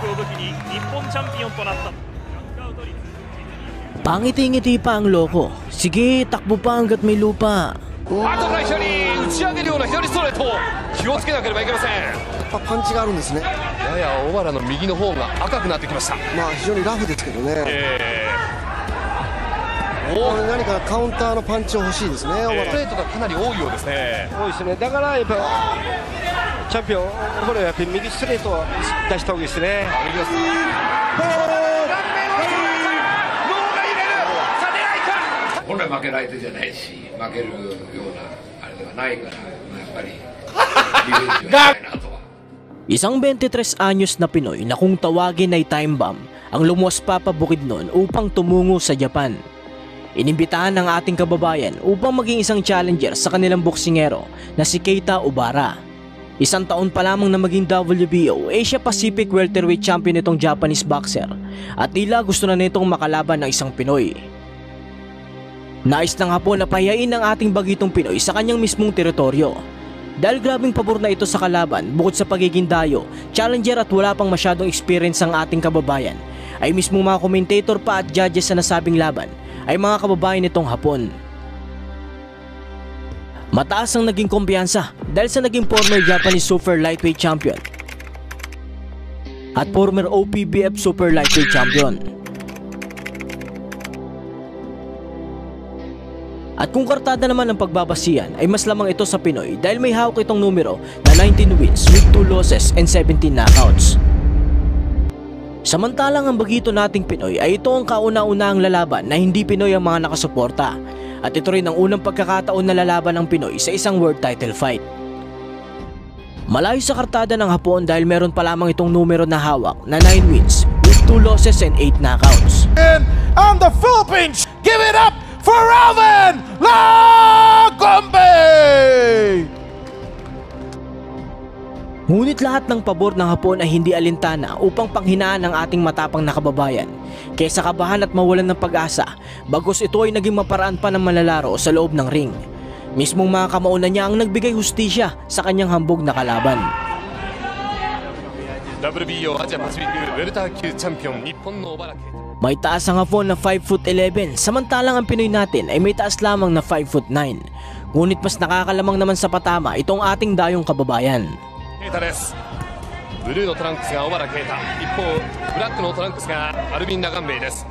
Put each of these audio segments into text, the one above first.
力を武器に日本チャンピオンとなった。Pangiti-ngiti pa ang loko. Sige, takbo pa hanggat may lupa. 後から左打ち上げるような左ストレート気をつけなければいけませんやっぱパンチがあるんですねやや小原の右の方が赤くなってきましたまあ非常にラフですけどねえー、こおれ何かカウンターのパンチを欲しいですね小原ストレートがかなり多いようですね多いですねだからやっぱチャンピオンこれやっぱり右ストレートを出した方がいいですね右です本来負ける相手じゃないし負けるようなあれではないから、まあ、やっぱりリベンジをしたいなとは Isang 23 anyos na Pinoy na kung tawagin ay time bomb ang lumuwas pa pabukid noon upang tumungo sa Japan. Inimbitahan ng ating kababayan upang maging isang challenger sa kanilang boksingero na si Keita Obara. Isang taon pa lamang na maging WBO Asia Pacific Welterweight Champion itong Japanese boxer at tila gusto na nitong makalaban ng isang Pinoy. Nais ng hapon na pahiyain ng ating bagitong Pinoy sa kanyang mismong teritoryo. Dahil grabing pabor na ito sa kalaban bukod sa pagiging dayo, challenger at wala pang masyadong experience ang ating kababayan, ay mismo mga commentator pa at judges sa nasabing laban ay mga kababayan nitong hapon. Mataas ang naging kumpiyansa dahil sa naging former Japanese Super Lightweight Champion at former OPBF Super Lightweight Champion. At kung kartada naman ang pagbabasihan ay mas lamang ito sa Pinoy dahil may hawak itong numero na 19 wins with 2 losses and 17 knockouts. Samantalang ang bagito nating Pinoy ay ito ang kauna-unahang lalaban na hindi Pinoy ang mga nakasuporta at ito rin ang unang pagkakataon na lalaban ng Pinoy sa isang world title fight. Malayo sa kartada ng Hapon dahil meron pa lamang itong numero na hawak na 9 wins with 2 losses and 8 knockouts. on the Philippines. Give it up for Alvin Lagombe! Ngunit lahat ng pabor ng Hapon ay hindi alintana upang panghinaan ang ating matapang na kababayan kesa kabahan at mawalan ng pag-asa bagos ito ay naging maparaan pa ng malalaro sa loob ng ring. Mismong mga kamauna niya ang nagbigay hustisya sa kanyang hambog na kalaban. WBO Asia Pacific Welter Champion Nippon no Obaraki. May taas ang hapon na 5 foot 11 samantalang ang Pinoy natin ay may taas lamang na 5 foot 9. Ngunit mas nakakalamang naman sa patama itong ating dayong kababayan. Kita ブルーのトランクスが小原啓太一方ブラックのトランクスがアルビン・ラガンベイです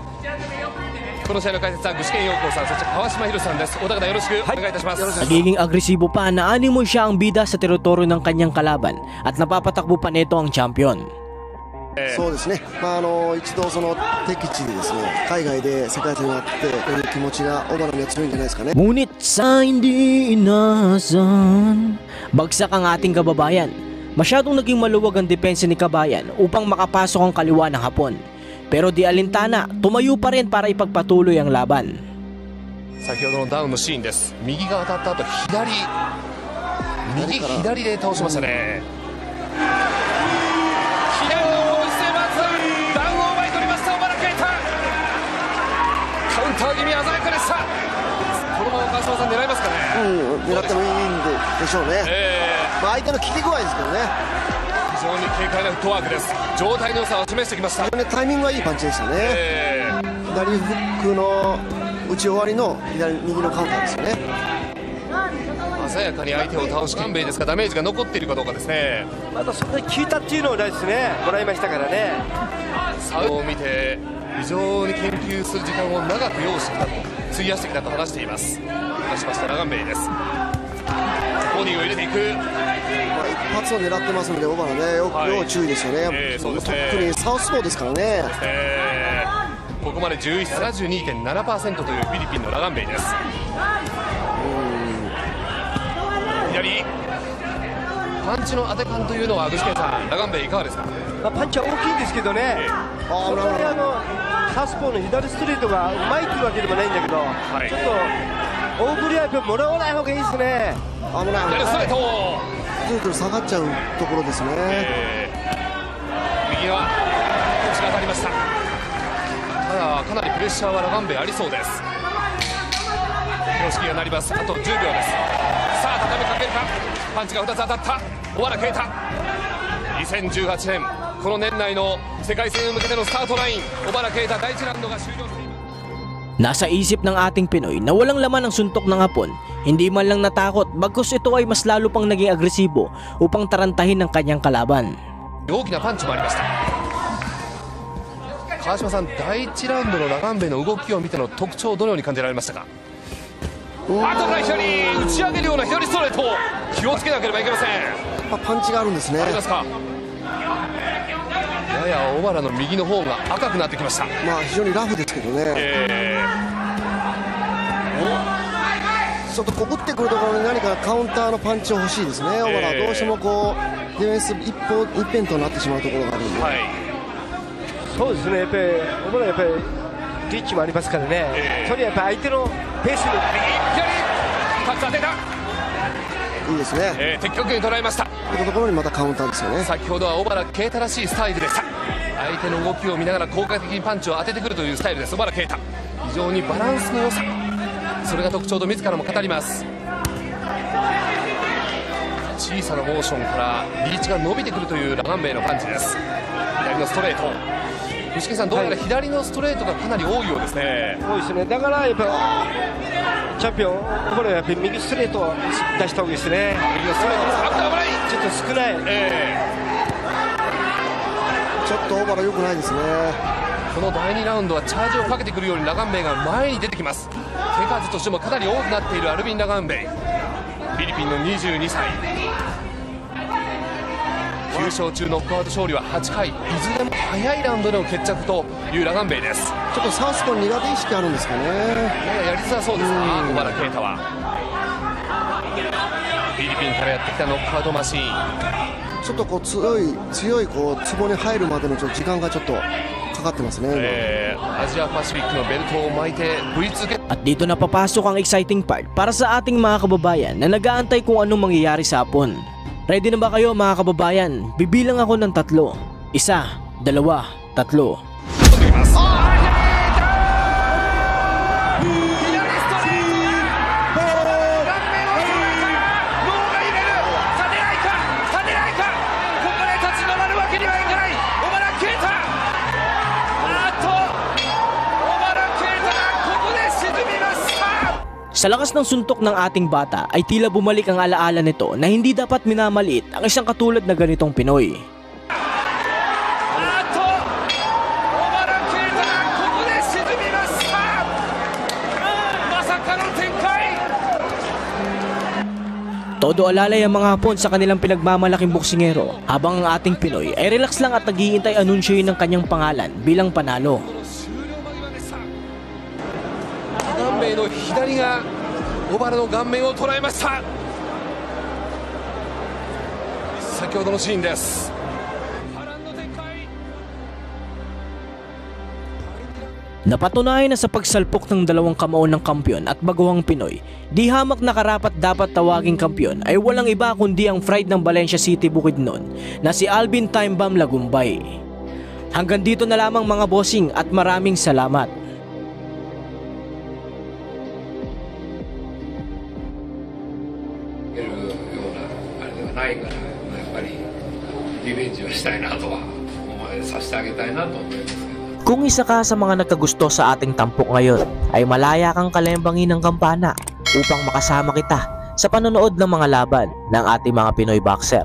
この試合の解説は具志堅陽子さんそして川島博さんです小高田よろしくお願いいたします、Nagiging agresibo pa na animo siya ang bida sa teritoryo ng kanyang kalaban at napapatakbo pa nito ang champion. そうですね、まあ、あの一度その敵地でですね海外で世界一になってという気持ちが小原には強いんじゃないですかね Ngunit sa hindi inasan, bagsak ang ating kababayan. Masyadong naging maluwag ang depensa ni Kabayan upang makapasok ang kaliwa ng Hapon. Pero di alintana, tumayo pa rin para ipagpatuloy ang laban. 先ほどのダウンのシーンです右が当たった後左右左で倒しましたね左の姿勢はダウンを奪い取りました小原啓太カウンター気味鮮やかでしたこのまま川島さん狙いますかねうん、狙ってもいいんででしょうね、え まあ、相手の効き具合ですけどね。ー、非常に軽快なフットワークです。状態の良さを示してきました。非常にタイミングがいいパンチでしたね。えー左フックの打ち終わりの左右のカウンターですよね。鮮やかに相手を倒しカンベイですがダメージが残っているかどうかですね。まだそんなに効いたっていうのはないですね。もらいましたからね。サウを見て非常に研究する時間を長く要してきたと費やしてきたと話しています。話しましたラガンベイです。ボディを入れていく。まあ、一発を狙ってますので、小原ね、よく、はい。要注意ですよね、ええそうですね。特にサウスポーですからね、えーここまで11 72.7%というフィリピンのラガンベイです。左。パンチの当て感というのは具志堅さんラガンベイいかがですか？まあ、パンチは大きいんですけどね、あそれであのサスポーの左ストレートがうまいっていうわけでもないんだけど、い。ちょっと大振りはもらわない方がいいですね。危ない、左ストレート、ずるずる下がっちゃうところですね、えー。右側腰が当たりました。ただかなりプレッシャーはラガンベありそうです。標識が鳴ります。あと10秒です。さあ畳みかけるか。パンチが2つ当たった。小原啓太。2018年。この年内の世界戦へ向けてのスタートライン。小原啓太第1ラウンドが終了。しています Nasa isip ng ating Pinoy na walang laman ang suntok ng Hapon, hindi man lang natakot bagkus ito ay mas lalo pang naging agresibo upang tarantahin ng kanyang kalaban. 大きなパンチもありました川島さん第1ラウンドのラガンベの動きを見ての特徴どのように感じられましたかあとから左打ち上げるような左ストレート気をつけなければいけませんまあパンチがあるんですねありますか やや小原の右の方が赤くなってきました。まあ非常にラフですけどね。えちょっとこう打ってくるところに何かカウンターのパンチを欲しいですね。小原はどうしてもこうディフェンス一方一辺倒になってしまうところがある。んでーはい。そうですね、やっぱり、小原やっぱりリッチもありますからね、ええそれやっぱり相手のペースに左。カツ当てた、いいですね。えー、的確に捉えました。こういったところにまたカウンターですよね。先ほどは小原啓太らしいスタイルでした相手の動きを見ながら効果的にパンチを当ててくるというスタイルです。小原啓太。非常にバランスの良さ。それが特徴と自らも語ります。小さなモーションからリーチが伸びてくるというラガンベイのパンチです。左のストレート。吉木さんどうやら左のストレートがかなり多いようですね、多いですね、だからやっぱチャンピオン、小原はやっぱり右ストレートを出した方がいいですね、ちょっと少ない、えちょっと小原良くないですね。ーこの第2ラウンドはチャージをかけてくるようにラガンベイが前に出てきます。手数としてもかなり多くなっているアルビン・ラガンベイ。フィリピンの22歳9勝中ノックアウト勝利は8回。いずれも早いラウンドでの決着というラガンベイです。ちょっとサウスポ苦手意識あるんですかね。やややりづらそうです。か小原啓太は。フィリピンからやってきたノックアウトマシーン。ちょっとこう強い強いこう壺に入るまでのちょっと時間がちょっとかかってますね、えーアジアパシフィックのベルトを巻いて V2 ゲット。At dito na papasok ang exciting part para sa ating mga kababayan na nag-aantay kung anong mangyayari sa Hapon. Ready na ba kayo mga kababayan? Bibilang ako ng tatlo. Isa, dalawa, tatlo. で Sa lakas ng suntok ng ating bata ay tila bumalik ang alaala nito na hindi dapat minamaliit ang isang katulad na ganitong Pinoy. Todo alalay ang mga Hapon sa kanilang pinagmamalaking boksingero habang ang ating Pinoy ay relax lang at naghihintay anunsyoin ng kanyang pangalan bilang panalo. の左が小原の顔面を捉えました先ほどのシーンです波乱の展開 Napatunayan na sa pagsalpok ng dalawang kamao ng kampyon at baguhang Pinoy, di hamak na karapat dapat tawaging kampyon ay walang iba kundi ang Pride ng Valencia City Bukidnon na si Alvin Timebam Lagumbay. Hanggang dito na lamang mga bossing at maraming salamat. したいなとは思いさせてあげたいなと思いますけど。 Kung isa ka sa mga nagkagusto sa ating tampok ngayon, ay malaya kang kalembangin ng kampana upang makasama kita sa panonood ng mga laban ng ating mga Pinoy boxer.